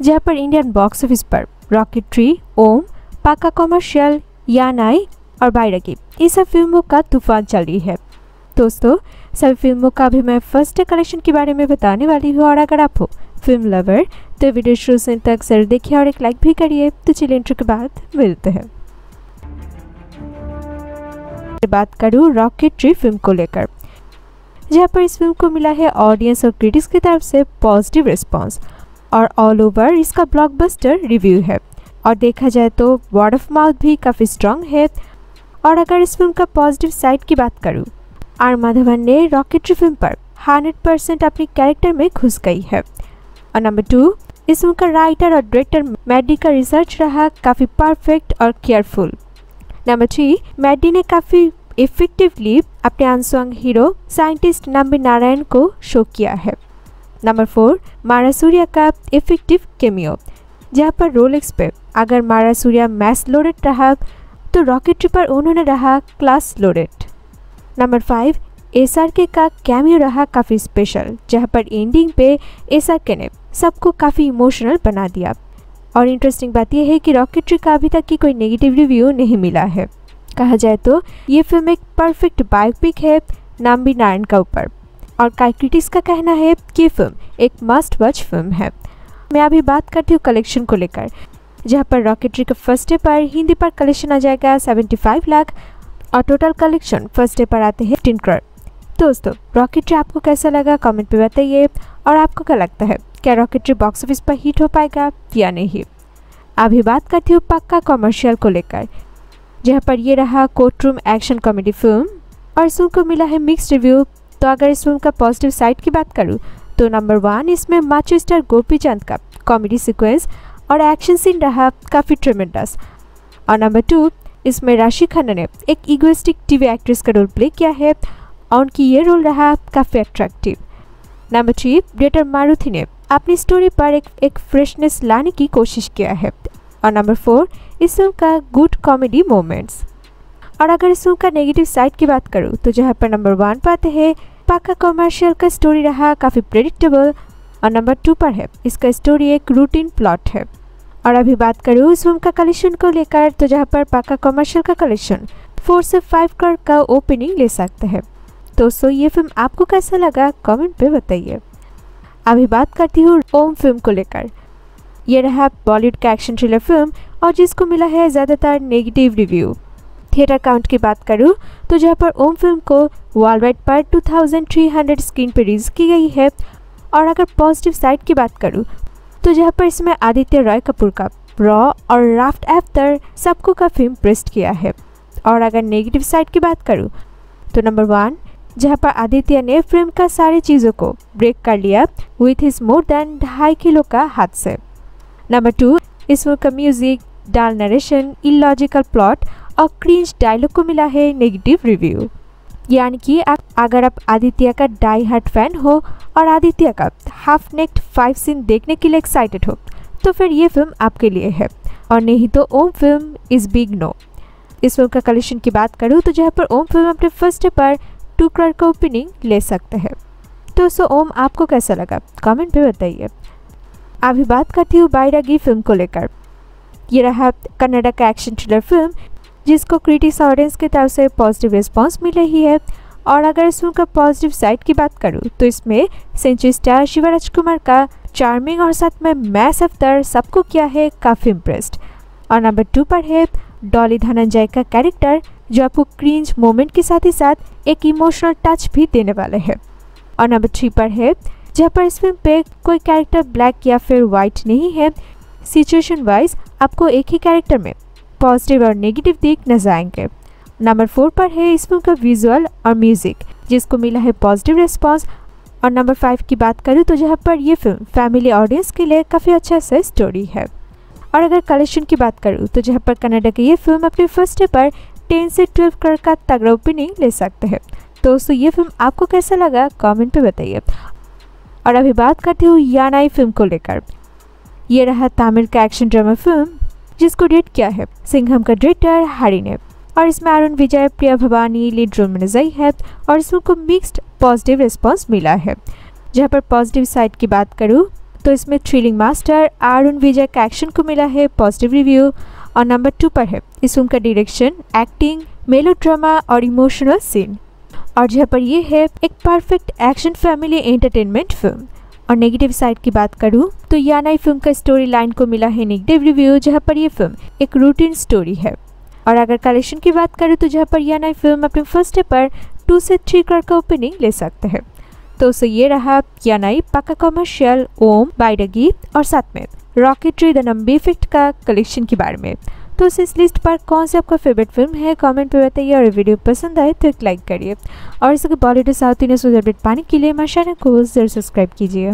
जहाँ पर Indian box office पर रॉकेट ट्री ओम पाका कॉमर्शियल यानाई और बायरगी ये सब फ़िल्मों का तूफ़ान चल रही है। दोस्तों सभी फ़िल्मों का भी मैं फ़र्स्ट डे कलेक्शन के बारे में बताने वाली हूँ और अगर आप हो फ़िल्म लवर तो वीडियो शुरू से तक ज़रूर देखिए और एक लाइक भी करिए। तो चलिए इंट्रो के बाद मिलते हैं। बात करूँ रॉकेट ट्री फ़िल्म को लेकर। जहाँ पर इस फ़िल्म को मिला है ऑडियंस और क्रिटिक्स की तरफ़ से पॉजिटिव रिस्पांस और ऑल ओवर इसका ब्लॉकबस्टर रिव्यू है। और देखा जाए तो वर्ड ऑफ़ माउथ भी काफ़ी स्ट्रांग है। और अगर इस फ़िल्म का पॉजिटिव साइड की बात करूँ आर माधवन ने रॉकेटरी फ़िल्म पर हंड्रेड परसेंट अपनी कैरेक्टर में घुस गई है। और नंबर टू इस फ़िल्म का राइटर और डायरेक्टर मैडी का रिसर्च रहा काफ़ी परफेक्ट और केयरफुल नंबर थ्री मैडी ने काफ़ी इफेक्टिवली अपने unsung hero scientist Nambi Narayan को शो किया है। नंबर फोर मारा सूर्या का इफ़ेक्टिव केमियो जहाँ पर रोलेक्स पे अगर मारा सूर्या मैस लोडेड रहा तो रॉकेटरी पर उन्होंने रहा class loaded number five S R K का कैमियो रहा काफ़ी स्पेशल जहाँ पर एंडिंग पे एस आर के ने सबको काफ़ी इमोशनल बना दिया। और इंटरेस्टिंग बात यह है कि रॉकेटरी का अभी तक की कोई नेगेटिव रिव्यू नहीं मिला है। कहा जाए तो ये फ़िल्म एक परफेक्ट बायोपिक है नाम्बी नारायण का ऊपर। और क्रिटिक्स का कहना है कि फ़िल्म एक मस्ट वॉच फ़िल्म है। मैं अभी बात करती हूँ कलेक्शन को लेकर। जहाँ पर रॉकेटरी के फ़र्स्ट डे पर हिंदी पर कलेक्शन आ जाएगा 75 लाख और टोटल कलेक्शन फ़र्स्ट डे पर आते हैं फिफ्टीन करोड़ दोस्तों रॉकेटरी आपको कैसा लगा कमेंट पे बताइए और आपको क्या लगता है? क्या रॉकेटरी बॉक्स ऑफ़िस पर हिट हो पाएगा या नहीं? अभी बात करती हूँ पक्का कॉमर्शियल को लेकर। जहाँ पर ये रहा court room action comedy film और सुन को मिला है मिक्स रिव्यू तो अगर इस फ़िल्म का पॉजिटिव साइड की बात करूँ तो नंबर वन इसमें माचो स्टार गोपी चंद का कॉमेडी सीक्वेंस और एक्शन सीन रहा काफ़ी ट्रेमेंडस और नंबर टू इसमें राशि खन्ना ने एक इगोइस्टिक टीवी एक्ट्रेस का रोल प्ले किया है और उनकी ये रोल रहा काफ़ी attractive number three director Maruthi ने अपनी स्टोरी पर एक एक फ्रेशनेस लाने की कोशिश किया है। और नंबर फोर इस फ़िल्म का गुड कॉमेडी मोमेंट्स और अगर इस फ़िल्म का नेगेटिव साइड की बात करूँ तो जहाँ पर नंबर वन पाते हैं पाका कॉमर्शियल का स्टोरी रहा, काफ़ी प्रेडिक्टेबल और नंबर टू पर है। इसका स्टोरी एक रूटीन प्लॉट है। और अभी बात करूँ इस फ़िल्म का कलेक्शन को लेकर तो जहाँ पर पाका कमर्शियल का कलेक्शन फोर से फाइव करोड़ का ओपनिंग ले सकते हैं। दोस्तों ये फ़िल्म आपको कैसा लगा? कमेंट पे बताइए। अभी बात करती हूँ ओम फ़िल्म को लेकर। यह रहा बॉलीवुड का एक्शन थ्रिलर फ़िल्म और जिसको मिला है ज़्यादातर नेगेटिव रिव्यू थिएटर काउंट की बात करूँ तो जहाँ पर ओम फ़िल्म को वर्ल्ड वाइड पर 2300 स्क्रीन पर रिलीज़ की गई है, और अगर पॉजिटिव साइड की बात करूँ तो जहाँ पर इसमें आदित्य रॉय कपूर का रॉ और राफ्ट एफ्तर सबको का फ़िल्म प्रेस्ट किया है। और अगर नेगेटिव साइड की बात करूँ तो नंबर वन जहाँ पर आदित्य ने फ़िल्म का सारी चीज़ों को ब्रेक कर लिया विथ हिज मोर देन ढाई किलो का हाथ से। नंबर टू इस फ़िल्म का music dull narration illogical plot और डायलॉग को मिला है नेगेटिव रिव्यू यानी कि अगर आप आदित्य का डाई हार्ट फ़ैन हो और आदित्य का हाफ़ नेक्ट फाइव सीन देखने के लिए एक्साइटेड हो तो फिर ये फ़िल्म आपके लिए है। और नहीं तो Om film is big no इस फ़िल्म का कलेक्शन की बात करूँ तो जहाँ पर ओम फ़िल्म अपने फ़र्स्ट डे पर टू करोड़ का ओपनिंग ले सकते हैं। तो सो ओम, आपको कैसा लगा? कमेंट पे बताइए। अभी बात करती हूँ बायरागी फ़िल्म को लेकर। ये रहा कन्नडा का एक्शन थ्रिलर फ़िल्म जिसको क्रिटिक्स ऑडियंस की तरफ़ से पॉजिटिव रिस्पॉन्स मिल रही है। और अगर इस फ़िल्म का पॉजिटिव साइड की बात करूँ तो इसमें सेंचुरी स्टार शिवराज कुमार का चार्मिंग और साथ में मैस अफ्तर सबको किया है, काफ़ी इम्प्रेस्ड और नंबर टू पर है डॉली धनंजय का कैरेक्टर जो आपको क्रींज मोमेंट के साथ ही साथ एक इमोशनल टच भी देने वाले हैं। और नंबर थ्री पर है, जहाँ पर इस फ़िल्म पे कोई कैरेक्टर ब्लैक या फिर वाइट नहीं है सिचुएशन वाइज आपको एक ही कैरेक्टर में पॉजिटिव और नेगेटिव दिख नज़र आएँगे नंबर फोर पर है इस फ़िल्म का विजुअल और म्यूज़िक जिसको मिला है पॉजिटिव रिस्पॉन्स और नंबर फाइव की बात करूँ तो जहाँ पर यह फ़िल्म फैमिली ऑडियंस के लिए काफ़ी अच्छा सा स्टोरी है। और अगर कलेक्शन की बात करूँ तो जहाँ पर कनाडा की ये फ़िल्म अपने फ़र्स्ट डे पर टेन से ट्वेल्व करोड़ का तगड़ा ओपनिंग ले सकते हैं। दोस्तों, ये फ़िल्म आपको कैसा लगा? कमेंट पे बताइए। और अभी बात करती हूँ यानाई फ़िल्म को लेकर। ये रहा तमिल का एक्शन ड्रामा फ़िल्म जिसको डेट किया है, सिंघम का डायरेक्टर हरी ने। और इसमें अरुण, विजय, प्रिया भवानी, लीड रोल में नज़र है और इसमें को मिक्स्ड पॉजिटिव रिस्पॉन्स मिला है। जहाँ पर पॉजिटिव साइड की बात करूँ तो इसमें थ्रिलिंग मास्टर अरुण, विजय का एक्शन को मिला है पॉजिटिव रिव्यू और नंबर टू पर है, इस फ़िल्म का डायरेक्शन एक्टिंग मेलो ड्रामा और इमोशनल सीन और जहाँ पर यह है, एक perfect action family entertainment film और नेगेटिव साइड की बात करूँ तो यानाई फ़िल्म का स्टोरी लाइन को मिला है नेगेटिव रिव्यू जहाँ पर यह फ़िल्म एक रूटीन स्टोरी है। और अगर कलेक्शन की बात करूँ तो जहाँ पर यानाई फ़िल्म अपने फ़र्स्ट डे पर टू से थ्री करोड़ का ओपनिंग ले सकते हैं। तो उसे ये रहा यानाई पक्का कॉमर्शियल ओम बाइडा गीत और साथ में रॉकेटरी द नंबी इफ़ेक्ट का कलेक्शन के बारे में। तो इस लिस्ट पर कौन सी आपका फेवरेट फ़िल्म है? कमेंट पे बताइए और वीडियो पसंद आए तो एक लाइक करिए। और इसके बॉलीवुड साउथ इंडियन अपडेट पाने के लिए हमारे चैनल को ज़रूर सब्सक्राइब कीजिए।